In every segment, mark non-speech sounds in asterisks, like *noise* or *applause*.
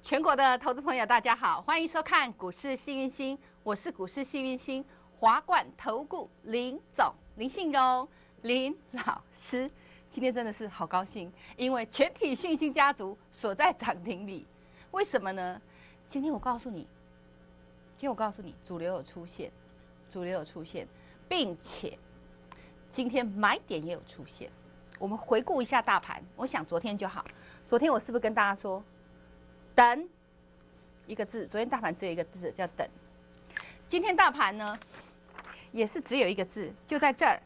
全国的投资朋友，大家好，欢迎收看股市幸运星，我是股市幸运星华冠投顾林总林信荣林老师。今天真的是好高兴，因为全体幸运星家族所在涨停里，为什么呢？今天我告诉你，今天我告诉你，主流有出现，主流有出现，并且今天买点也有出现。我们回顾一下大盘，我想昨天就好，昨天我是不是跟大家说？等一个字，昨天大盘只有一个字叫等。今天大盘呢，也是只有一个字，就在这儿。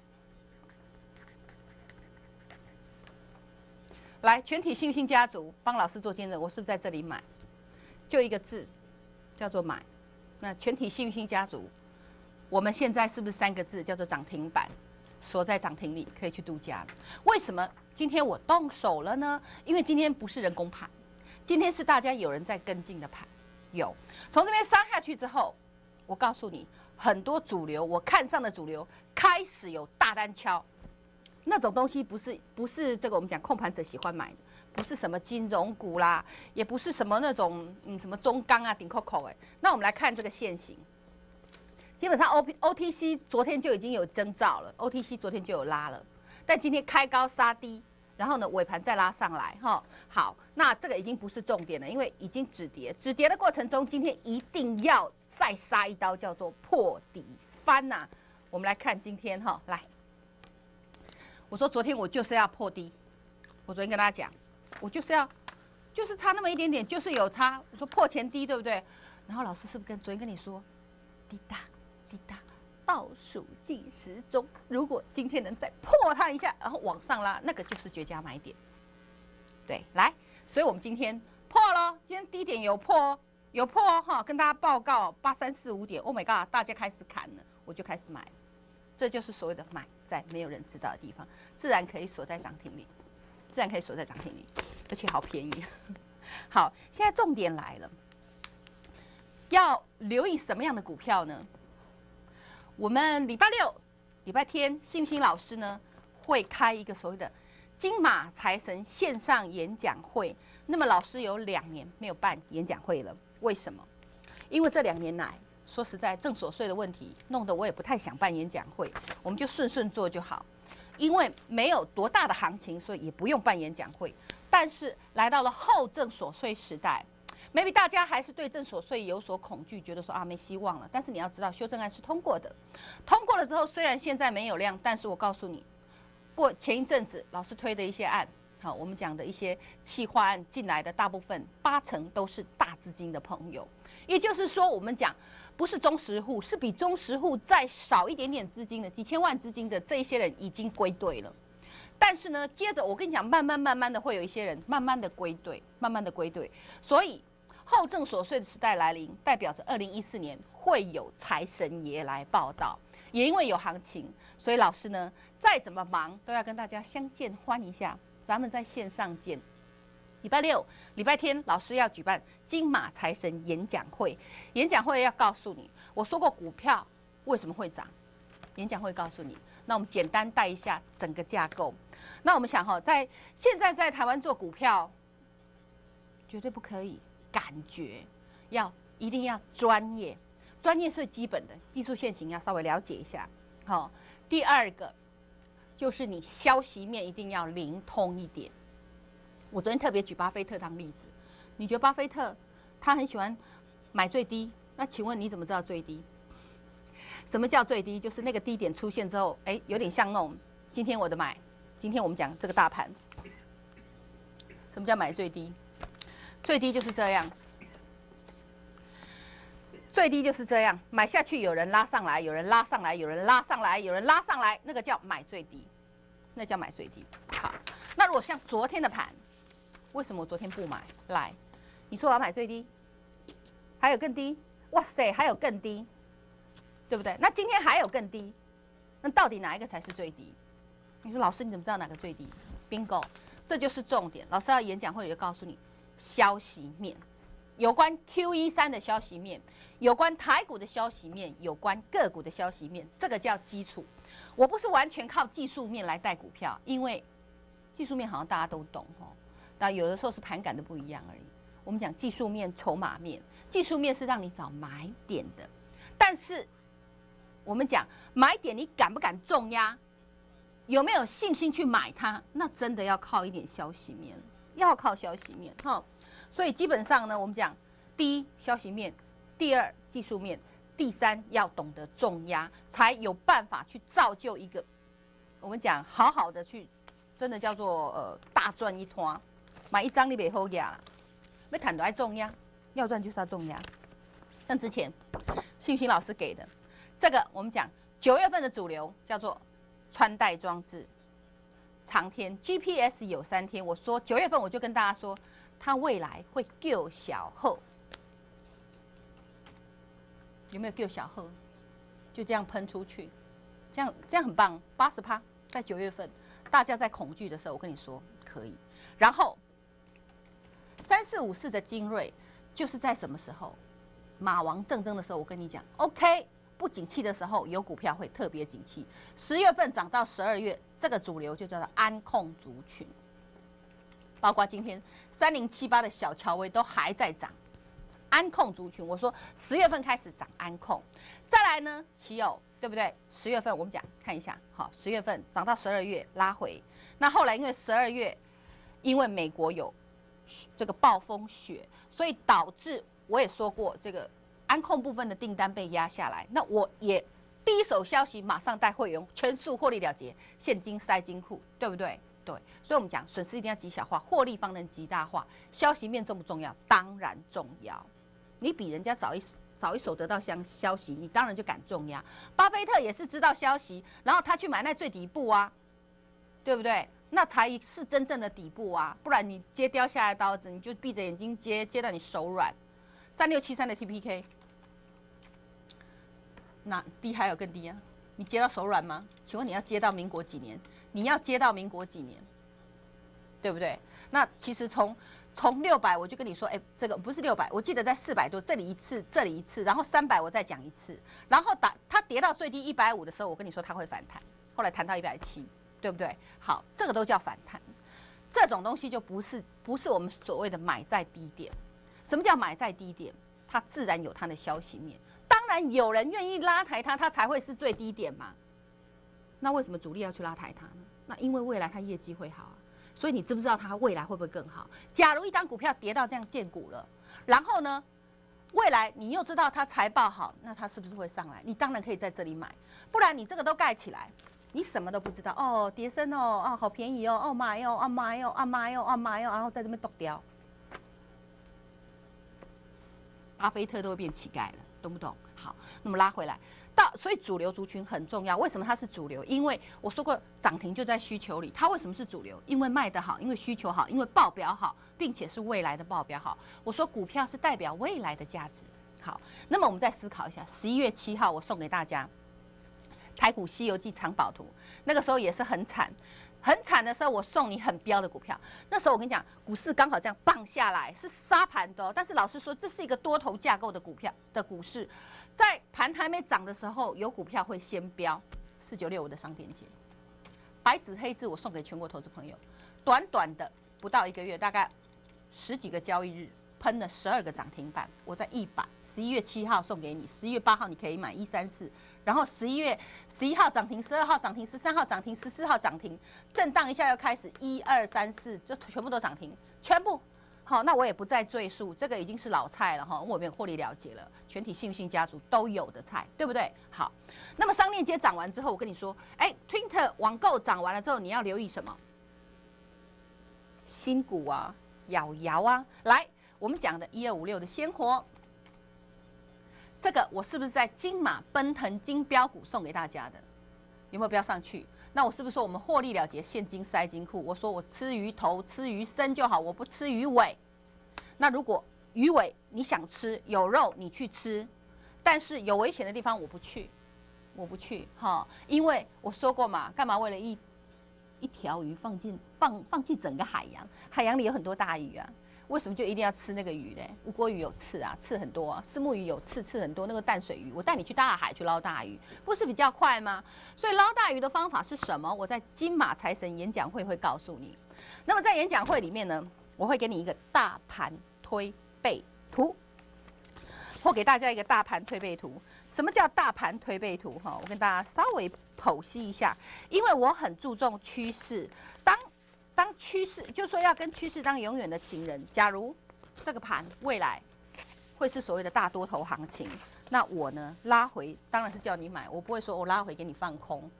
来，全体幸运星家族帮老师做见证，我是不是在这里买？就一个字，叫做买。那全体幸运星家族，我们现在是不是三个字叫做涨停板？锁在涨停里，可以去度假了。为什么今天我动手了呢？因为今天不是人工盘。今天是大家有人在跟进的盘，有从这边杀下去之后，我告诉你，很多主流我看上的主流开始有大单敲，那种东西不是不是这个我们讲控盘者喜欢买的，不是什么金融股啦，也不是什么那种嗯什么中钢啊顶扣扣哎，那我们来看这个线型，基本上 O P O T C 昨天就已经有征兆了，O T C 昨天就有拉了，但今天开高杀低。然后呢，尾盘再拉上来，哈，好，那这个已经不是重点了，因为已经止跌，止跌的过程中，今天一定要再杀一刀，叫做破底翻呐。我们来看今天哈，来，我说昨天我就是要破低，我昨天跟大家讲，我就是要，就是差那么一点点，就是有差，我说破前低，对不对？然后老师是不是跟昨天跟你说，滴答滴答。倒数计时中，如果今天能再破它一下，然后往上拉，那个就是绝佳买点。对，来，所以我们今天破了，今天低点有破，哦有破哦，哈，跟大家报告八三四五点，Oh my god，大家开始砍了，我就开始买，这就是所谓的买在没有人知道的地方，自然可以锁在涨停里，自然可以锁在涨停里，而且好便宜。*laughs* 好，现在重点来了，要留意什么样的股票呢？我们礼拜六、礼拜天，信心老师呢会开一个所谓的金马财神线上演讲会。那么老师有两年没有办演讲会了，为什么？因为这两年来，说实在，正所税的问题弄得我也不太想办演讲会，我们就顺顺做就好。因为没有多大的行情，所以也不用办演讲会。但是来到了后正所税时代。maybe 大家还是对正所税有所恐惧，觉得说啊没希望了。但是你要知道，修正案是通过的，通过了之后，虽然现在没有量，但是我告诉你，过前一阵子老师推的一些案，好，我们讲的一些企划案进来的大部分八成都是大资金的朋友，也就是说，我们讲不是中实户，是比中实户再少一点点资金的几千万资金的这一些人已经归队了。但是呢，接着我跟你讲，慢慢慢慢的会有一些人慢慢的归队，慢慢的归队，所以。后正所税的时代来临，代表着二零一四年会有财神爷来报道。也因为有行情，所以老师呢再怎么忙都要跟大家相见欢一下。咱们在线上见。礼拜六、礼拜天，老师要举办金马财神演讲会。演讲会要告诉你，我说过股票为什么会涨。演讲会告诉你。那我们简单带一下整个架构。那我们想哈，在现在在台湾做股票，绝对不可以。感觉要一定要专业，专业是基本的，技术线型要稍微了解一下。好，第二个就是你消息面一定要灵通一点。我昨天特别举巴菲特当例子，你觉得巴菲特他很喜欢买最低？那请问你怎么知道最低？什么叫最低？就是那个低点出现之后，哎，有点像那种今天我的买，今天我们讲这个大盘，什么叫买最低？最低就是这样，最低就是这样，买下去有人拉上来，有人拉上来，有人拉上来，有人拉上来，那个叫买最低，那叫买最低。好，那如果像昨天的盘，为什么我昨天不买？来，你说我要买最低，还有更低？哇塞，还有更低，对不对？那今天还有更低，那到底哪一个才是最低？你说老师你怎么知道哪个最低？Bingo，这就是重点。老师要演讲会就告诉你。消息面，有关 Q E 三的消息面，有关台股的消息面，有关个股的消息面，这个叫基础。我不是完全靠技术面来带股票，因为技术面好像大家都懂哦，但有的时候是盘感的不一样而已。我们讲技术面、筹码面，技术面是让你找买点的，但是我们讲买点，你敢不敢重压？有没有信心去买它？那真的要靠一点消息面，要靠消息面哈。所以基本上呢，我们讲第一消息面，第二技术面。第三，要懂得重压，才有办法去造就一个，我们讲好好的去，真的叫做呃大赚一通，买一张你别好压，没谈到爱重压，要赚就是要重压。像之前信勋老师给的这个，我们讲九月份的主流叫做穿戴装置，长天 GPS 有三天，我说九月份我就跟大家说，它未来会救小后。有没有救小喝？就这样喷出去，这样这样很棒，八十趴，在九月份，大家在恐惧的时候，我跟你说可以。然后三四五四的精锐，就是在什么时候？马王正争的时候，我跟你讲，OK，不景气的时候，有股票会特别景气。十月份涨到十二月，这个主流就叫做安控族群，包括今天三零七八的小乔威都还在涨。安控族群，我说十月份开始涨安控，再来呢，奇友对不对？十月份我们讲看一下，好，十月份涨到十二月拉回，那后来因为十二月，因为美国有这个暴风雪，所以导致我也说过这个安控部分的订单被压下来，那我也第一手消息马上带会员全数获利了结，现金塞金库，对不对？对，所以我们讲损失一定要极小化，获利方能极大化。消息面重不重要？当然重要。你比人家早一早一手得到消消息，你当然就敢重压。巴菲特也是知道消息，然后他去买那最底部啊，对不对？那才是真正的底部啊，不然你接掉下来刀子，你就闭着眼睛接，接到你手软。三六七三的 TPK，那低还有更低啊？你接到手软吗？请问你要接到民国几年？你要接到民国几年？对不对？那其实从从六百，我就跟你说，哎，这个不是六百，我记得在四百多，这里一次，这里一次，然后三百我再讲一次，然后打它跌到最低一百五的时候，我跟你说它会反弹，后来弹到一百七，对不对？好，这个都叫反弹，这种东西就不是不是我们所谓的买在低点。什么叫买在低点？它自然有它的消息面，然有人愿意拉抬它，它才会是最低点嘛。那为什么主力要去拉抬它呢？那因为未来它业绩会好啊。所以你知不知道它未来会不会更好？假如一张股票跌到这样见股了，然后呢，未来你又知道它财报好，那它是不是会上来？你当然可以在这里买，不然你这个都盖起来，你什么都不知道哦，跌升哦，哦好便宜哦，哦买哦，啊买哦，啊买哦，啊买哦，然后在这边剁掉，巴菲特都会变乞丐了，懂不懂？那么拉回来。到所以主流族群很重要，为什么它是主流？因为我说过涨停就在需求里，它为什么是主流？因为卖得好，因为需求好，因为报表好，并且是未来的报表好。我说股票是代表未来的价值。好，那么我们再思考一下，十一月七号我送给大家台股西游记藏宝图，那个时候也是很惨。很惨的时候，我送你很标的股票。那时候我跟你讲，股市刚好这样棒下来，是杀盘的。但是老师说，这是一个多头架构的股票的股市，在盘还没涨的时候，有股票会先标。四九六五的商店街，白纸黑字，我送给全国投资朋友。短短的不到一个月，大概十几个交易日，喷了十二个涨停板。我在一百十一月七号送给你，十一月八号你可以买一三四。然后十一月十一号涨停，十二号涨停，十三号涨停，十四号涨停，震荡一下又开始一二三四，就全部都涨停，全部好，那我也不再赘述，这个已经是老菜了哈，我们获利了结了，全体幸运星家族都有的菜，对不对？好，那么商链接涨完之后，我跟你说，哎，Twitter 网购涨完了之后，你要留意什么？新股啊，咬牙啊，来，我们讲的一二五六的鲜活。这个我是不是在金马奔腾金标股送给大家的？有没有标上去？那我是不是说我们获利了结，现金塞金库？我说我吃鱼头吃鱼身就好，我不吃鱼尾。那如果鱼尾你想吃有肉你去吃，但是有危险的地方我不去，我不去哈，因为我说过嘛，干嘛为了一一条鱼放进放放弃整个海洋？海洋里有很多大鱼啊。为什么就一定要吃那个鱼呢？乌龟鱼有刺啊，刺很多啊；，丝木鱼有刺，刺很多。那个淡水鱼，我带你去大海去捞大鱼，不是比较快吗？所以捞大鱼的方法是什么？我在金马财神演讲会会告诉你。那么在演讲会里面呢，我会给你一个大盘推背图，或给大家一个大盘推背图。什么叫大盘推背图？哈，我跟大家稍微剖析一下，因为我很注重趋势。当当趋势，就说要跟趋势当永远的情人。假如这个盘未来会是所谓的大多头行情，那我呢拉回当然是叫你买，我不会说我拉回给你放空。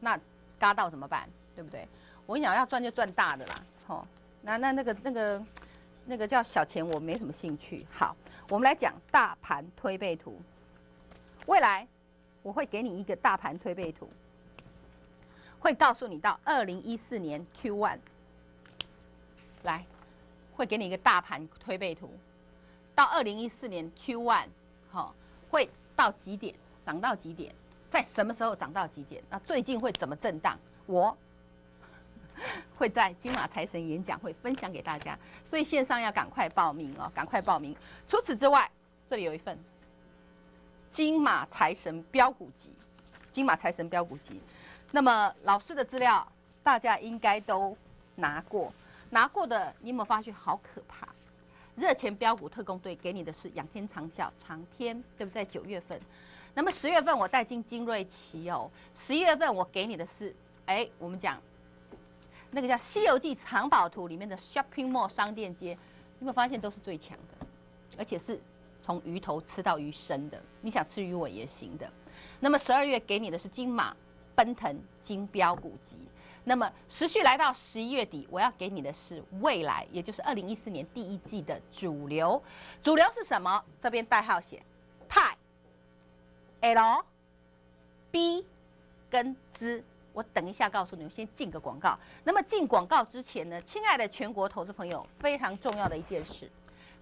那嘎到怎么办？对不对？我跟你讲，要赚就赚大的啦。好，那那那个那个那个叫小钱，我没什么兴趣。好，我们来讲大盘推背图。未来我会给你一个大盘推背图，会告诉你到二零一四年 Q one。来，会给你一个大盘推背图，到二零一四年 Q one，好，会到几点涨到几点，在什么时候涨到几点？那最近会怎么震荡？我 *laughs* 会在金马财神演讲会分享给大家，所以线上要赶快报名哦，赶快报名。除此之外，这里有一份金马财神标股集，金马财神标股集。那么老师的资料大家应该都拿过。拿过的，你有没有发觉好可怕？热钱标股特工队给你的是仰天长啸长天，对不对？九月份，那么十月份我带进精锐奇哦，十一月份我给你的是，哎，我们讲那个叫《西游记》藏宝图里面的 Shopping Mall 商店街，你有没有发现都是最强的？而且是从鱼头吃到鱼身的，你想吃鱼尾也行的。那么十二月给你的是金马奔腾金标股集。那么持续来到十一月底，我要给你的是未来，也就是二零一四年第一季的主流。主流是什么？这边代号写泰、L、B 跟资。我等一下告诉你们，先进个广告。那么进广告之前呢，亲爱的全国投资朋友，非常重要的一件事，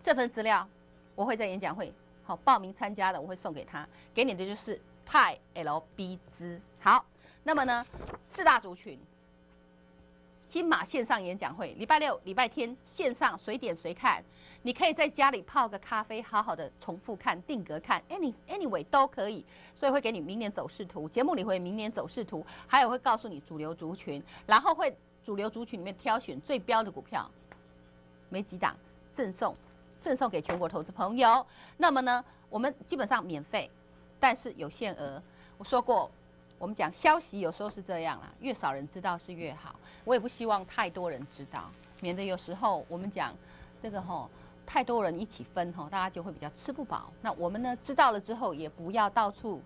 这份资料我会在演讲会好报名参加的，我会送给他，给你的就是泰、L、B 资。好，那么呢，四大族群。金马线上演讲会，礼拜六、礼拜天线上随点随看，你可以在家里泡个咖啡，好好的重复看、定格看，any anyway 都可以。所以会给你明年走势图，节目里会明年走势图，还有会告诉你主流族群，然后会主流族群里面挑选最标的股票，没几档赠送，赠送给全国投资朋友。那么呢，我们基本上免费，但是有限额。我说过。我们讲消息有时候是这样啦，越少人知道是越好。我也不希望太多人知道，免得有时候我们讲这个吼，太多人一起分吼，大家就会比较吃不饱。那我们呢知道了之后，也不要到处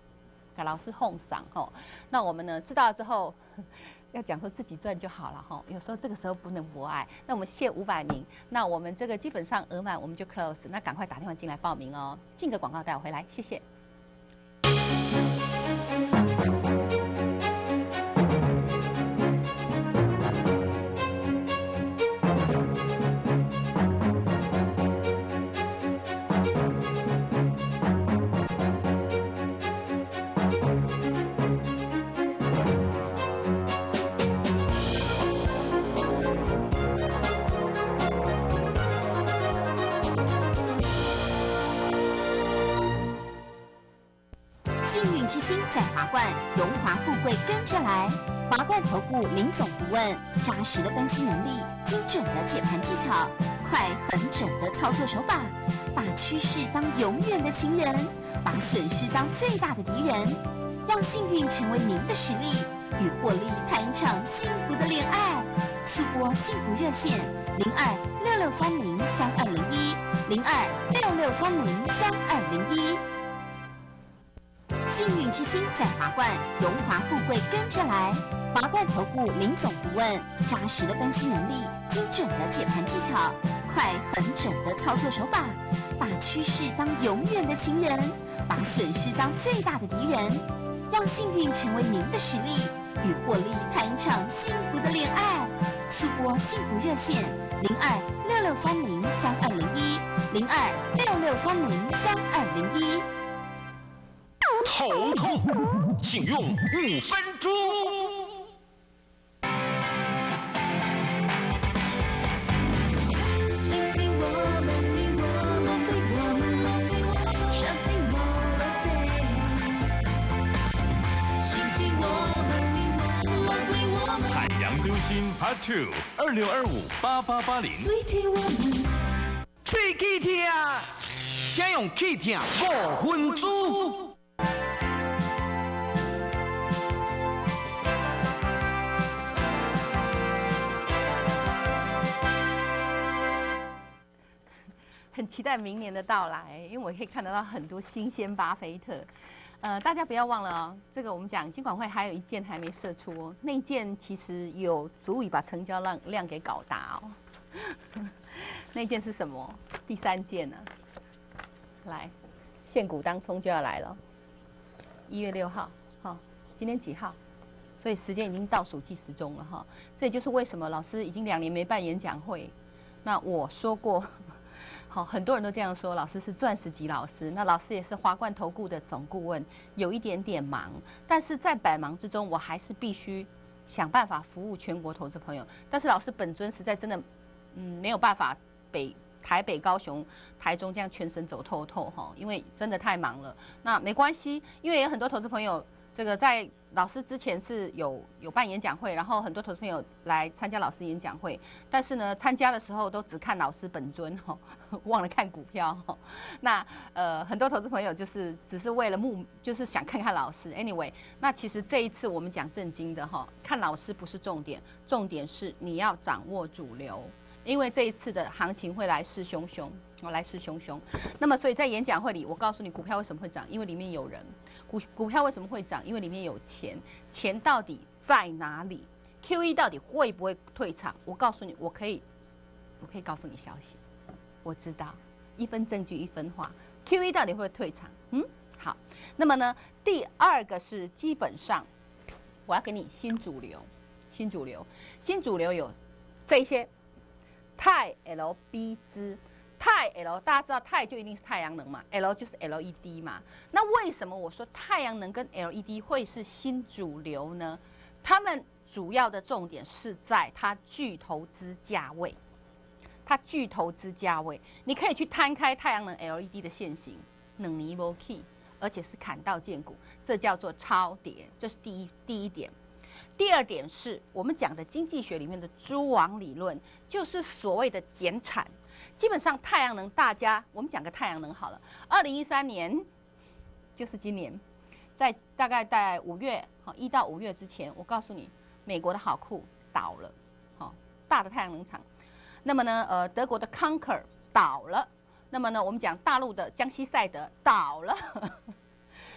给老师哄嗓吼。那我们呢知道了之后，要讲说自己赚就好了吼。有时候这个时候不能博爱。那我们限五百名，那我们这个基本上额满我们就 close。那赶快打电话进来报名哦。进个广告带我回来，谢谢。华冠投顾林总顾问，扎实的分析能力，精准的解盘技巧，快很准的操作手法，把趋势当永远的情人，把损失当最大的敌人，让幸运成为您的实力，与获利谈一场幸福的恋爱。速播幸福热线零二六六三零三二零一零二六六三零三二零一。幸运之星在华冠，荣华富贵跟着来。华冠投顾林总顾问，扎实的分析能力，精准的解盘技巧，快很准的操作手法，把趋势当永远的情人，把损失当最大的敌人，让幸运成为您的实力，与获利谈一场幸福的恋爱。速播幸福热线零二六六三零三二零一零二六六三零三二零一。头痛，请用五分钟。Two 二六二五八八八零。喙齿痛，先用气痛五分子。很期待明年的到来，因为我可以看得到很多新鲜巴菲特。呃，大家不要忘了哦，这个我们讲金管会还有一件还没射出哦，那件其实有足以把成交量量给搞大哦。*laughs* 那件是什么？第三件呢？来，现股当冲就要来了，一月六号，好，今天几号？所以时间已经倒数计时中了哈。这也就是为什么老师已经两年没办演讲会。那我说过。好，很多人都这样说，老师是钻石级老师，那老师也是华冠投顾的总顾问，有一点点忙，但是在百忙之中，我还是必须想办法服务全国投资朋友。但是老师本尊实在真的，嗯，没有办法北台北、高雄、台中这样全省走透透哈，因为真的太忙了。那没关系，因为有很多投资朋友。这个在老师之前是有有办演讲会，然后很多投资朋友来参加老师演讲会，但是呢，参加的时候都只看老师本尊哦，*laughs* 忘了看股票哈。那呃，很多投资朋友就是只是为了目，就是想看看老师。Anyway，那其实这一次我们讲正经的哈，看老师不是重点，重点是你要掌握主流，因为这一次的行情会来势汹汹，我来势汹汹。那么所以在演讲会里，我告诉你股票为什么会涨，因为里面有人。股股票为什么会涨？因为里面有钱，钱到底在哪里？Q E 到底会不会退场？我告诉你，我可以，我可以告诉你消息。我知道，一分证据一分话。Q E 到底会不会退场？嗯，好。那么呢，第二个是基本上，我要给你新主流，新主流，新主流有这些，泰 L B 之。太 L，大家知道钛就一定是太阳能嘛，L 就是 LED 嘛。那为什么我说太阳能跟 LED 会是新主流呢？他们主要的重点是在它巨投资价位，它巨投资价位，你可以去摊开太阳能 LED 的线型，冷尼波 key，而且是砍到见骨，这叫做超跌，这是第一第一点。第二点是我们讲的经济学里面的蛛网理论，就是所谓的减产。基本上太阳能，大家我们讲个太阳能好了。二零一三年，就是今年，在大概在五月，好一到五月之前，我告诉你，美国的好库倒了，好大的太阳能厂。那么呢，呃，德国的康克尔倒了。那么呢，我们讲大陆的江西赛德倒了。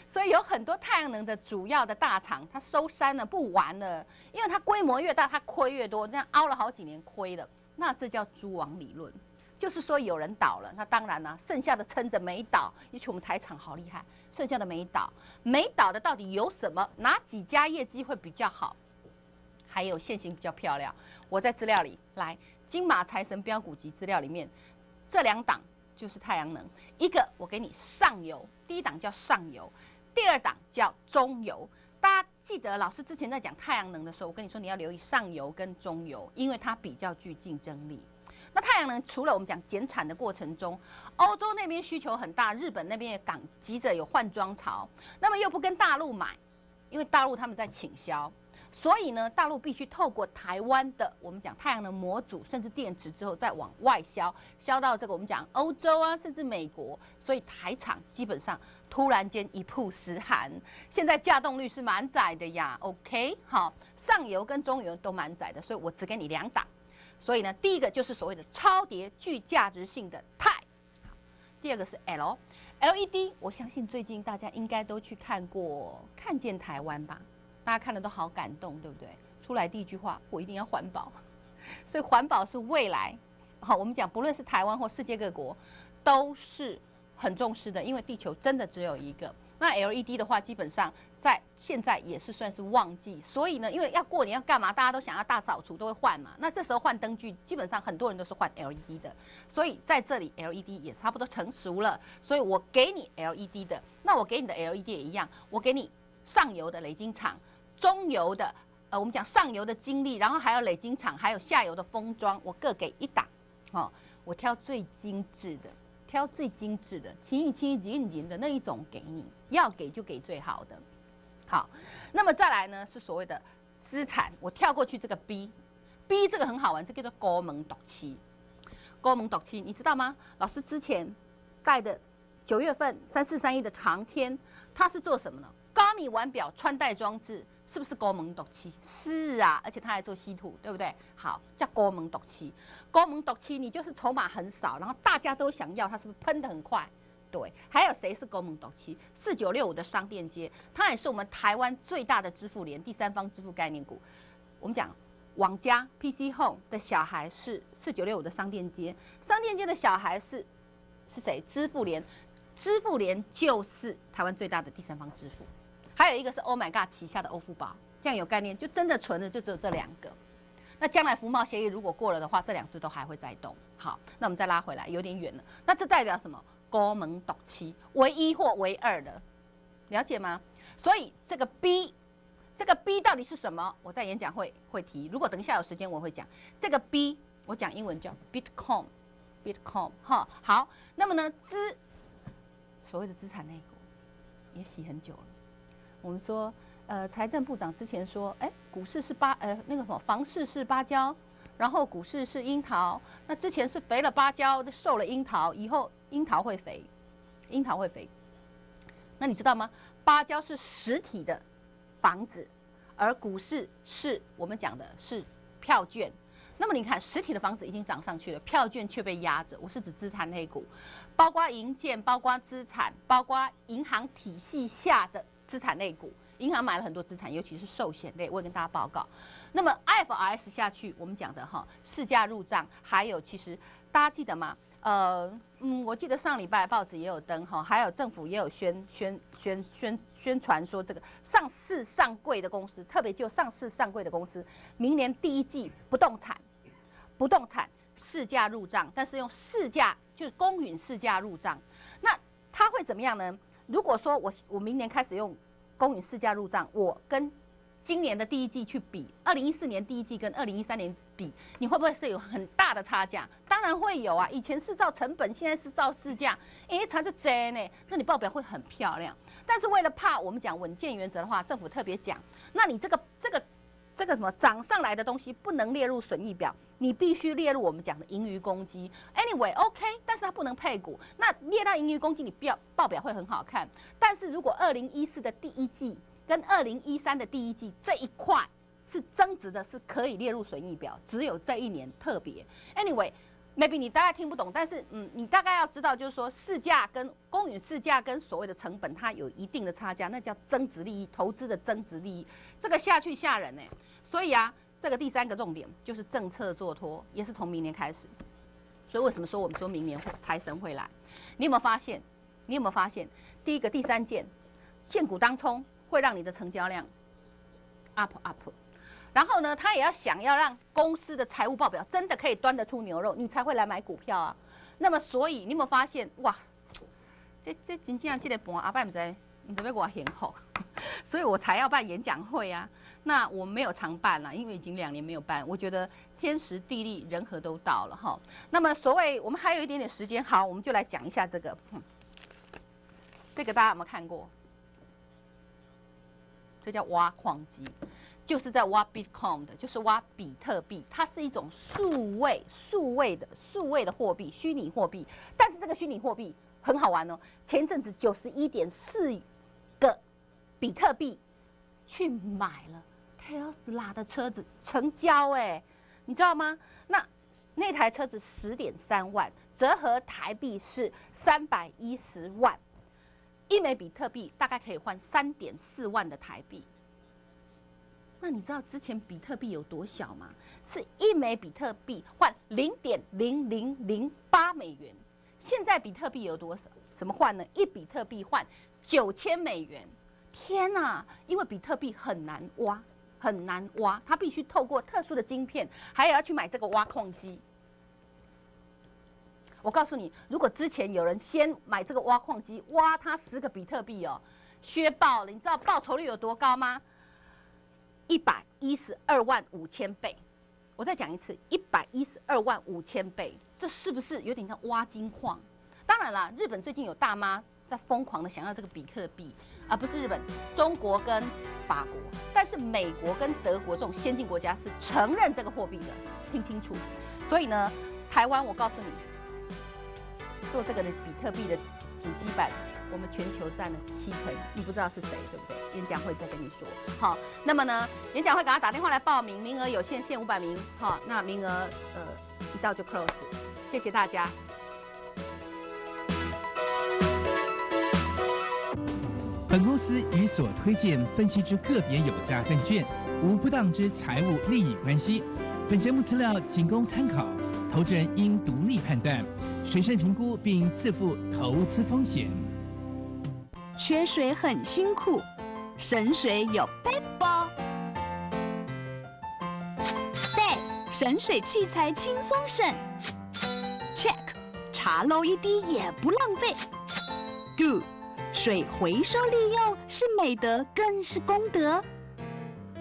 所以有很多太阳能的主要的大厂，它收山了，不玩了，因为它规模越大，它亏越多，这样熬了好几年亏了。那这叫蛛网理论。就是说有人倒了，那当然了，剩下的撑着没倒，也许我们台厂好厉害，剩下的没倒，没倒的到底有什么？哪几家业绩会比较好？还有现形比较漂亮？我在资料里来金马财神标股集资料里面，这两档就是太阳能，一个我给你上游，第一档叫上游，第二档叫中游。大家记得老师之前在讲太阳能的时候，我跟你说你要留意上游跟中游，因为它比较具竞争力。那太阳能除了我们讲减产的过程中，欧洲那边需求很大，日本那边也赶急着有换装潮，那么又不跟大陆买，因为大陆他们在倾销，所以呢，大陆必须透过台湾的我们讲太阳能模组甚至电池之后再往外销，销到这个我们讲欧洲啊，甚至美国，所以台厂基本上突然间一曝十寒，现在架动率是满载的呀，OK，好，上游跟中游都满载的，所以我只给你两档。所以呢，第一个就是所谓的超跌具价值性的钛，第二个是 L，LED。我相信最近大家应该都去看过《看见台湾》吧？大家看的都好感动，对不对？出来第一句话，我一定要环保。所以环保是未来，好，我们讲不论是台湾或世界各国，都是很重视的，因为地球真的只有一个。那 LED 的话，基本上在现在也是算是旺季，所以呢，因为要过年要干嘛，大家都想要大扫除，都会换嘛。那这时候换灯具，基本上很多人都是换 LED 的，所以在这里 LED 也差不多成熟了。所以我给你 LED 的，那我给你的 LED 也一样，我给你上游的雷晶厂，中游的呃，我们讲上游的精力，然后还有累晶厂，还有下游的封装，我各给一档，哦，我挑最精致的。挑最精致的，轻一轻、紧一紧的那一种给你，要给就给最好的。好，那么再来呢是所谓的资产，我跳过去这个 B B 这个很好玩，这叫做高门独期。高门独期，你知道吗？老师之前带的九月份三四三一的长天，它是做什么呢？高米腕表穿戴装置是不是高门独期？是啊，而且他还做稀土，对不对？好，叫高门独期。高门独期，你就是筹码很少，然后大家都想要，它是不是喷得很快？对，还有谁是高门独期？四九六五的商店街，它也是我们台湾最大的支付联第三方支付概念股。我们讲网家 PC Home 的小孩是四九六五的商店街，商店街的小孩是是谁？支付联，支付联就是台湾最大的第三方支付。还有一个是 Oh My God 旗下的欧富宝，这样有概念，就真的存的就只有这两个。那将来服贸协议如果过了的话，这两只都还会再动。好，那我们再拉回来，有点远了。那这代表什么？高门独期，唯一或唯二的，了解吗？所以这个 B，这个 B 到底是什么？我在演讲会会提。如果等一下有时间，我会讲这个 B。我讲英文叫 Bitcoin，Bitcoin 哈。好，那么呢资，所谓的资产类股也洗很久了。我们说，呃，财政部长之前说，哎，股市是芭，呃，那个什么，房市是芭蕉，然后股市是樱桃。那之前是肥了芭蕉，瘦了樱桃，以后。樱桃会肥，樱桃会肥。那你知道吗？芭蕉是实体的房子，而股市是我们讲的是票券。那么你看，实体的房子已经涨上去了，票券却被压着。我是指资产类股，包括银建，包括资产，包括银行体系下的资产类股。银行买了很多资产，尤其是寿险类。我也跟大家报告。那么 IFRS 下去，我们讲的哈市价入账，还有其实大家记得吗？呃，嗯，我记得上礼拜报纸也有登哈，还有政府也有宣宣宣宣宣传说，这个上市上柜的公司，特别就上市上柜的公司，明年第一季不动产，不动产市价入账，但是用市价就是公允市价入账，那它会怎么样呢？如果说我我明年开始用公允市价入账，我跟今年的第一季去比，二零一四年第一季跟二零一三年。比你会不会是有很大的差价？当然会有啊！以前是照成本，现在是照市价，哎，差是真呢。那你报表会很漂亮。但是为了怕我们讲稳健原则的话，政府特别讲，那你这个这个这个什么涨上来的东西不能列入损益表，你必须列入我们讲的盈余公积。Anyway，OK，但是它不能配股。那列到盈余公积，你表报表会很好看。但是如果二零一四的第一季跟二零一三的第一季这一块，是增值的，是可以列入损益表，只有这一年特别。Anyway，maybe 你大概听不懂，但是嗯，你大概要知道，就是说市价跟公允市价跟所谓的成本，它有一定的差价，那叫增值利益，投资的增值利益，这个下去吓人呢。所以啊，这个第三个重点就是政策做托，也是从明年开始。所以为什么说我们说明年财神会来？你有没有发现？你有没有发现？第一个、第三件，现股当冲会让你的成交量 up up。然后呢，他也要想要让公司的财务报表真的可以端得出牛肉，你才会来买股票啊。那么，所以你有没有发现哇？这这真正这个盘阿伯唔知唔知要我很好，*laughs* 所以我才要办演讲会啊。那我没有常办了，因为已经两年没有办。我觉得天时地利人和都到了哈。那么，所谓我们还有一点点时间，好，我们就来讲一下这个。这个大家有没有看过？这叫挖矿机。就是在挖 Bitcoin 的，就是挖比特币，它是一种数位、数位的、数位的货币，虚拟货币。但是这个虚拟货币很好玩哦。前阵子九十一点四个比特币去买了 Tesla 的车子成交，哎，你知道吗？那那台车子十点三万，折合台币是三百一十万，一枚比特币大概可以换三点四万的台币。那你知道之前比特币有多小吗？是一枚比特币换零点零零零八美元。现在比特币有多少？怎么换呢？一比特币换九千美元。天哪！因为比特币很难挖，很难挖，它必须透过特殊的晶片，还有要去买这个挖矿机。我告诉你，如果之前有人先买这个挖矿机，挖它十个比特币哦，削爆了。你知道报酬率有多高吗？一百一十二万五千倍，我再讲一次，一百一十二万五千倍，这是不是有点像挖金矿？当然了，日本最近有大妈在疯狂的想要这个比特币，而不是日本，中国跟法国，但是美国跟德国这种先进国家是承认这个货币的，听清楚。所以呢，台湾我告诉你，做这个的比特币的主机板，我们全球占了七成，你不知道是谁，对不对？演讲会再跟你说。好，那么呢，演讲会赶快打电话来报名，名额有限，限五百名。好，那名额呃一到就 close。谢谢大家。本公司与所推荐分析之个别有价证券无不当之财务利益关系。本节目资料仅供参考，投资人应独立判断、审慎评估并自负投资风险。缺水很辛苦，省水有 paper。Say，省水器材轻松省。Check，茶漏一滴也不浪费。Do，水回收利用是美德更是功德，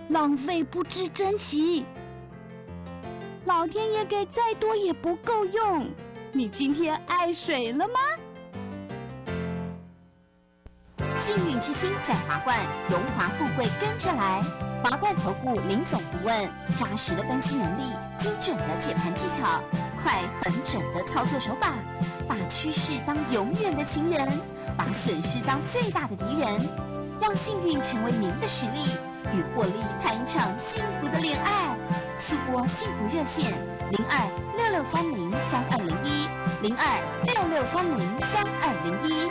浪费不知珍惜。老天爷给再多也不够用，你今天爱水了吗？幸运之星在华冠，荣华富贵跟着来。华冠投顾林总顾问，扎实的分析能力，精准的解盘技巧，快很准的操作手法，把趋势当永远的情人，把损失当最大的敌人，让幸运成为您的实力，与获利谈一场幸福的恋爱。速播幸福热线零二六六三零三二零一零二六六三零三二零一。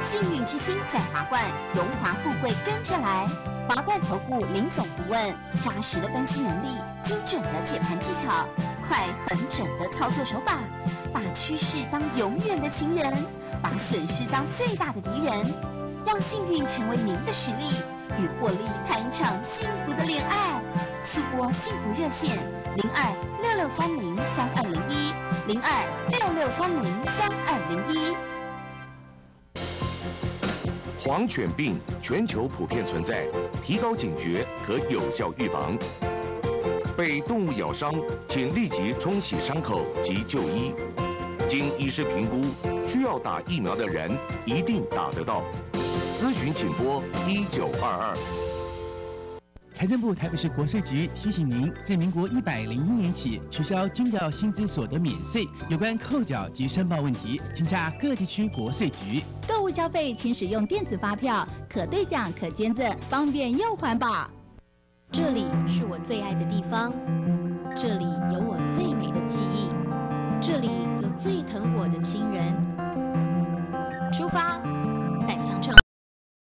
幸运之星在华冠，荣华富贵跟着来。华冠投顾林总顾问，扎实的分析能力，精准的解盘技巧，快很准的操作手法，把趋势当永远的情人，把损失当最大的敌人，让幸运成为您的实力，与获利谈一场幸福的恋爱。速播幸福热线零二六六三零三二零一零二六六三零三二零一。狂犬病全球普遍存在，提高警觉可有效预防。被动物咬伤，请立即冲洗伤口及就医。经医师评估，需要打疫苗的人一定打得到。咨询请拨一九二二。财政部台北市国税局提醒您，自民国一百零一年起取消军调薪资所得免税，有关扣缴及申报问题，请洽各地区国税局。购物消费请使用电子发票，可兑奖、可捐赠，方便又环保。这里是我最爱的地方，这里有我最美的记忆，这里有最疼我的亲人。出发，返乡创。